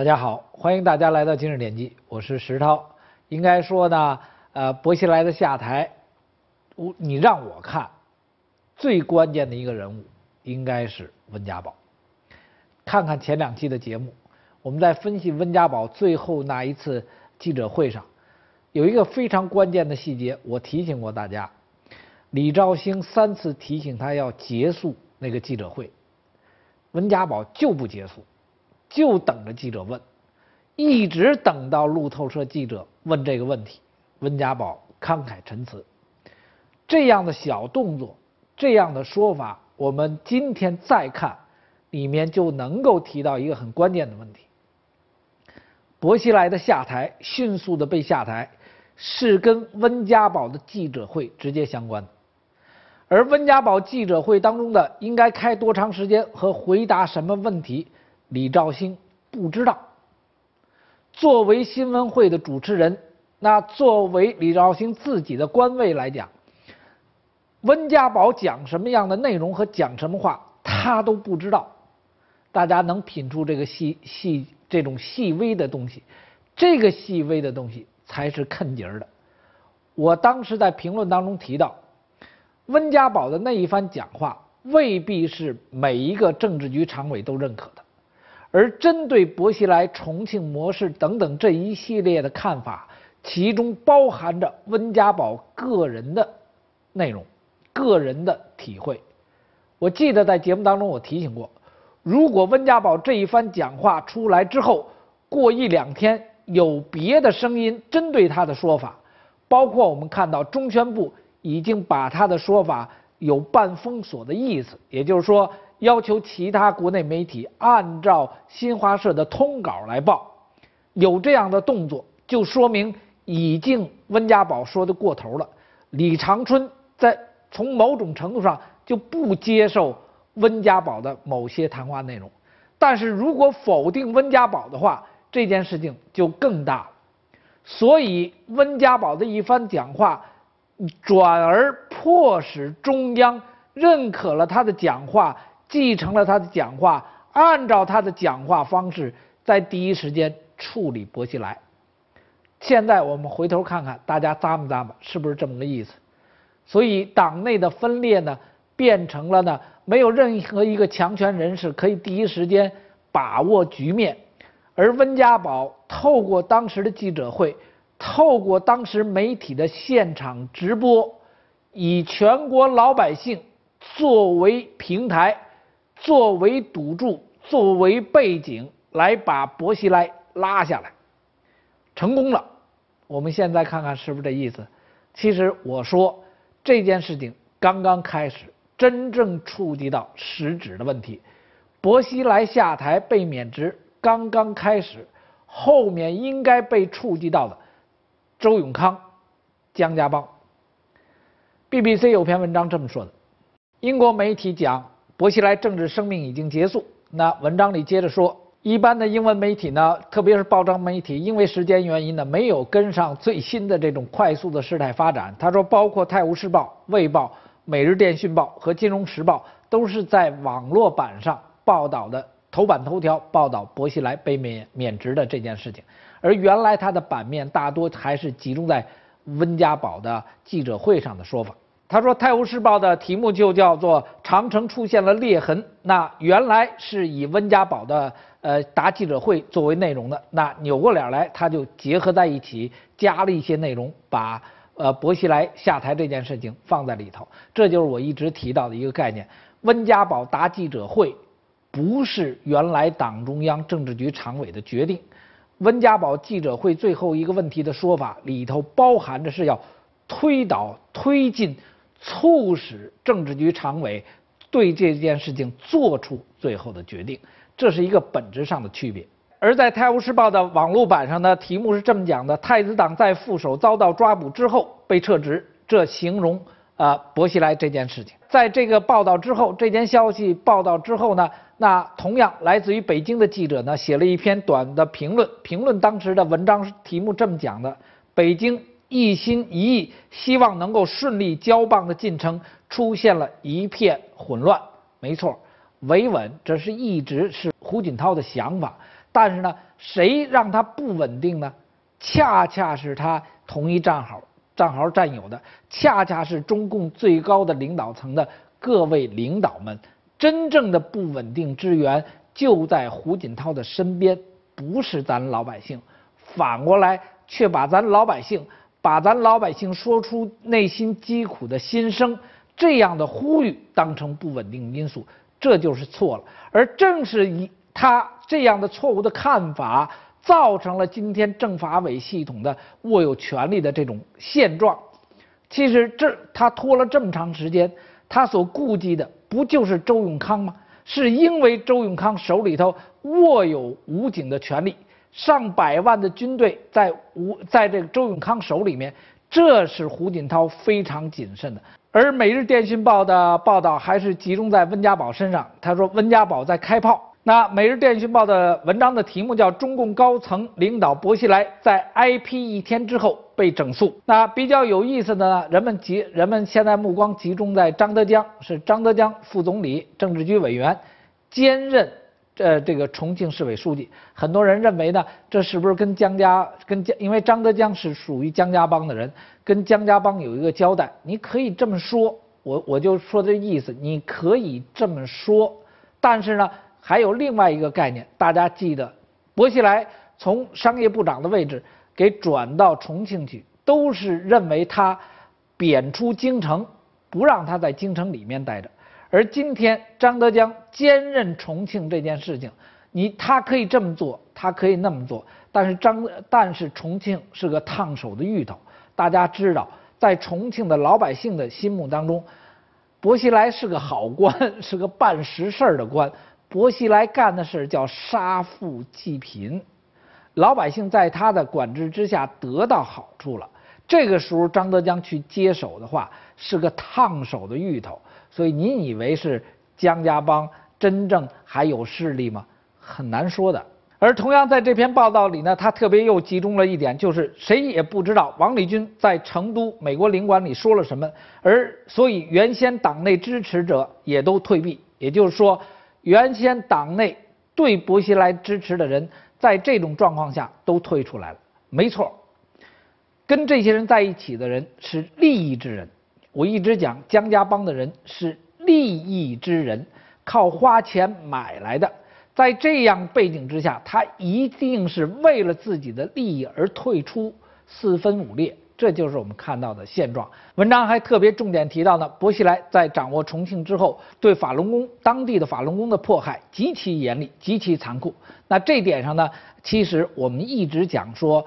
大家好，欢迎大家来到今日点击，我是石涛。应该说呢，呃，薄熙来的下台，我你让我看，最关键的一个人物应该是温家宝。看看前两期的节目，我们在分析温家宝最后那一次记者会上，有一个非常关键的细节，我提醒过大家，李兆星三次提醒他要结束那个记者会，温家宝就不结束。就等着记者问，一直等到路透社记者问这个问题，温家宝慷慨陈词。这样的小动作，这样的说法，我们今天再看，里面就能够提到一个很关键的问题：薄熙来的下台，迅速的被下台，是跟温家宝的记者会直接相关的。而温家宝记者会当中的应该开多长时间和回答什么问题？李兆星不知道。作为新闻会的主持人，那作为李兆星自己的官位来讲，温家宝讲什么样的内容和讲什么话，他都不知道。大家能品出这个细细这种细微的东西，这个细微的东西才是坑节儿的。我当时在评论当中提到，温家宝的那一番讲话，未必是每一个政治局常委都认可的。而针对薄熙来、重庆模式等等这一系列的看法，其中包含着温家宝个人的内容、个人的体会。我记得在节目当中我提醒过，如果温家宝这一番讲话出来之后，过一两天有别的声音针对他的说法，包括我们看到中宣部已经把他的说法有半封锁的意思，也就是说。要求其他国内媒体按照新华社的通稿来报，有这样的动作，就说明已经温家宝说的过头了。李长春在从某种程度上就不接受温家宝的某些谈话内容，但是如果否定温家宝的话，这件事情就更大了。所以温家宝的一番讲话，转而迫使中央认可了他的讲话。继承了他的讲话，按照他的讲话方式，在第一时间处理薄熙来。现在我们回头看看，大家咂摸咂摸，是不是这么个意思？所以党内的分裂呢，变成了呢，没有任何一个强权人士可以第一时间把握局面，而温家宝透过当时的记者会，透过当时媒体的现场直播，以全国老百姓作为平台。作为赌注，作为背景来把薄熙来拉下来，成功了。我们现在看看是不是这意思？其实我说这件事情刚刚开始，真正触及到实质的问题。薄熙来下台被免职刚刚开始，后面应该被触及到的周永康、江家邦。BBC 有篇文章这么说的：英国媒体讲。薄熙来政治生命已经结束。那文章里接着说，一般的英文媒体呢，特别是报章媒体，因为时间原因呢，没有跟上最新的这种快速的事态发展。他说，包括《泰晤士报》《卫报》《每日电讯报》和《金融时报》都是在网络版上报道的头版头条报道薄熙来被免免职的这件事情，而原来他的版面大多还是集中在温家宝的记者会上的说法。他说，《泰晤士报》的题目就叫做“长城出现了裂痕”。那原来是以温家宝的呃答记者会作为内容的，那扭过脸来，他就结合在一起，加了一些内容，把呃薄熙来下台这件事情放在里头。这就是我一直提到的一个概念：温家宝答记者会，不是原来党中央政治局常委的决定。温家宝记者会最后一个问题的说法里头，包含着是要推导、推进。促使政治局常委对这件事情做出最后的决定，这是一个本质上的区别。而在《泰晤士报》的网络版上呢，题目是这么讲的：太子党在副手遭到抓捕之后被撤职，这形容啊薄熙来这件事情。在这个报道之后，这件消息报道之后呢，那同样来自于北京的记者呢写了一篇短的评论，评论当时的文章题目这么讲的：北京。一心一意希望能够顺利交棒的进程出现了一片混乱。没错，维稳这是一直是胡锦涛的想法，但是呢，谁让他不稳定呢？恰恰是他同一战壕、战壕战友的，恰恰是中共最高的领导层的各位领导们。真正的不稳定之源就在胡锦涛的身边，不是咱老百姓。反过来，却把咱老百姓，把咱老百姓说出内心疾苦的心声这样的呼吁当成不稳定因素，这就是错了。而正是以他这样的错误的看法，造成了今天政法委系统的握有权力的这种现状。其实这他拖了这么长时间，他所顾忌的。不就是周永康吗？是因为周永康手里头握有武警的权力，上百万的军队在吴在这个周永康手里面，这是胡锦涛非常谨慎的。而《每日电讯报》的报道还是集中在温家宝身上，他说温家宝在开炮。那《每日电讯报》的文章的题目叫“中共高层领导薄熙来在 IP 一天之后被整肃”。那比较有意思的呢，人们集人们现在目光集中在张德江，是张德江副总理、政治局委员，兼任呃这个重庆市委书记。很多人认为呢，这是不是跟江家跟江？因为张德江是属于江家帮的人，跟江家帮有一个交代。你可以这么说，我我就说这意思，你可以这么说，但是呢。还有另外一个概念，大家记得，薄熙来从商业部长的位置给转到重庆去，都是认为他贬出京城，不让他在京城里面待着。而今天张德江兼任重庆这件事情，你他可以这么做，他可以那么做，但是张但是重庆是个烫手的芋头。大家知道，在重庆的老百姓的心目当中，薄熙来是个好官，是个办实事的官。薄熙来干的事叫杀富济贫，老百姓在他的管制之下得到好处了。这个时候张德江去接手的话，是个烫手的芋头。所以你以为是江家帮真正还有势力吗？很难说的。而同样在这篇报道里呢，他特别又集中了一点，就是谁也不知道王立军在成都美国领馆里说了什么，而所以原先党内支持者也都退避，也就是说。原先党内对薄熙来支持的人，在这种状况下都退出来了。没错，跟这些人在一起的人是利益之人。我一直讲江家帮的人是利益之人，靠花钱买来的。在这样背景之下，他一定是为了自己的利益而退出，四分五裂。这就是我们看到的现状。文章还特别重点提到呢，薄熙来在掌握重庆之后，对法轮功当地的法轮功的迫害极其严厉、极其残酷。那这点上呢，其实我们一直讲说，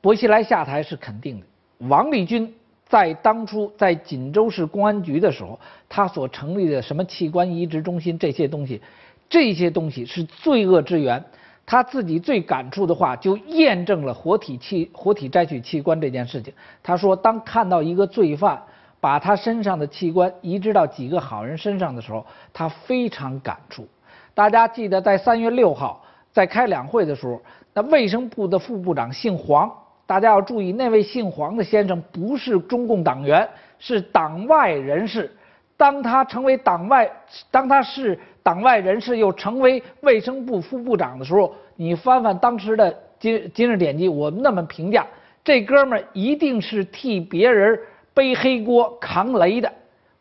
薄熙来下台是肯定的。王立军在当初在锦州市公安局的时候，他所成立的什么器官移植中心这些东西，这些东西是罪恶之源。他自己最感触的话，就验证了活体器、活体摘取器官这件事情。他说，当看到一个罪犯把他身上的器官移植到几个好人身上的时候，他非常感触。大家记得，在三月六号在开两会的时候，那卫生部的副部长姓黄，大家要注意，那位姓黄的先生不是中共党员，是党外人士。当他成为党外，当他是党外人士，又成为卫生部副部长的时候，你翻翻当时的今今日典籍，我们那么评价这哥们儿一定是替别人背黑锅、扛雷的。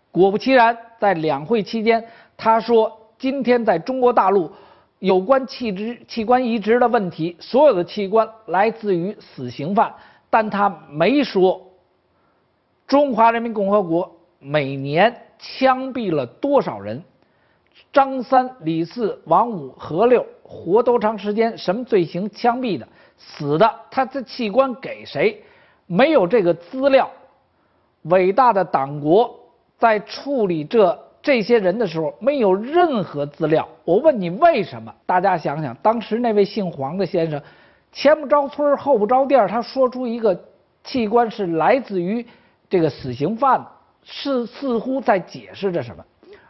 果不其然，在两会期间，他说今天在中国大陆有关器质器官移植的问题，所有的器官来自于死刑犯，但他没说中华人民共和国每年。枪毙了多少人？张三、李四、王五、何六活多长时间？什么罪行枪毙的？死的？他的器官给谁？没有这个资料。伟大的党国在处理这这些人的时候，没有任何资料。我问你为什么？大家想想，当时那位姓黄的先生，前不着村后不着店，他说出一个器官是来自于这个死刑犯。是似乎在解释着什么，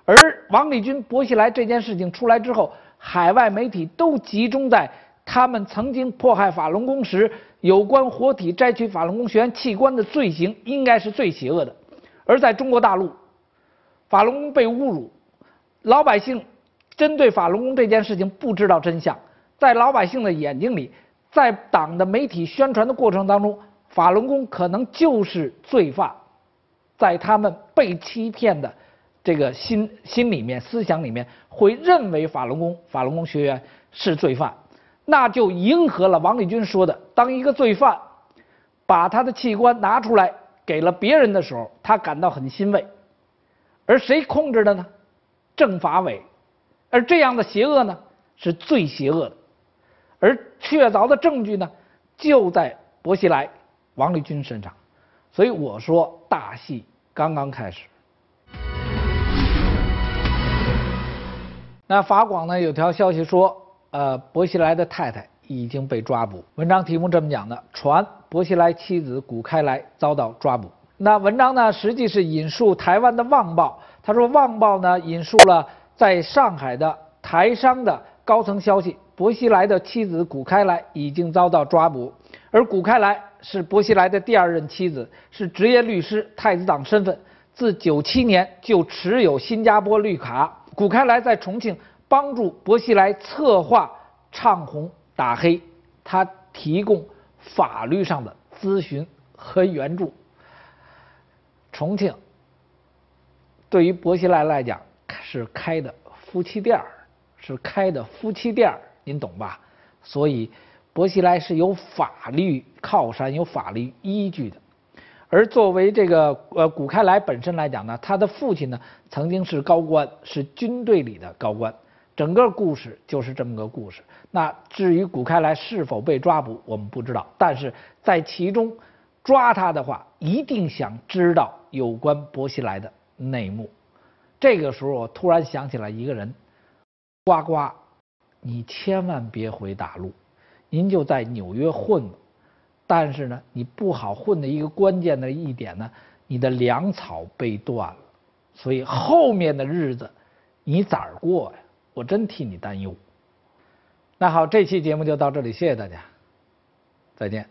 而王立军、薄熙来这件事情出来之后，海外媒体都集中在他们曾经迫害法轮功时有关活体摘取法轮功学员器官的罪行，应该是最邪恶的。而在中国大陆，法轮功被侮辱，老百姓针对法轮功这件事情不知道真相，在老百姓的眼睛里，在党的媒体宣传的过程当中，法轮功可能就是罪犯，在他们被欺骗的这个心心里面、思想里面，会认为法轮功、法轮功学员是罪犯，那就迎合了王立军说的：当一个罪犯把他的器官拿出来给了别人的时候，他感到很欣慰。而谁控制的呢？政法委。而这样的邪恶呢，是最邪恶的。而确凿的证据呢，就在薄熙来、王立军身上。所以我说，大戏刚刚开始。那法广呢有条消息说，呃，薄熙来的太太已经被抓捕。文章题目这么讲的：传薄熙来妻子谷开来遭到抓捕。那文章呢，实际是引述台湾的《旺报》，他说《旺报》呢引述了在上海的台商的高层消息，薄熙来的妻子谷开来已经遭到抓捕，而谷开来是薄熙来的第二任妻子，是职业律师，太子党身份，自九七年就持有新加坡绿卡。谷开来在重庆帮助薄熙来策划唱红打黑，他提供法律上的咨询和援助。重庆对于薄熙来来讲是开的夫妻店儿，是开的夫妻店儿，您懂吧？所以薄熙来是有法律靠山、有法律依据的。而作为这个呃谷开来本身来讲呢，他的父亲呢曾经是高官，是军队里的高官。整个故事就是这么个故事。那至于谷开来是否被抓捕，我们不知道。但是在其中抓他的话，一定想知道。有关薄熙来的内幕，这个时候我突然想起来一个人，呱呱，你千万别回大陆，您就在纽约混。但是呢，你不好混的一个关键的一点呢，你的粮草被断了，所以后面的日子你咋过呀？我真替你担忧。那好，这期节目就到这里，谢谢大家，再见。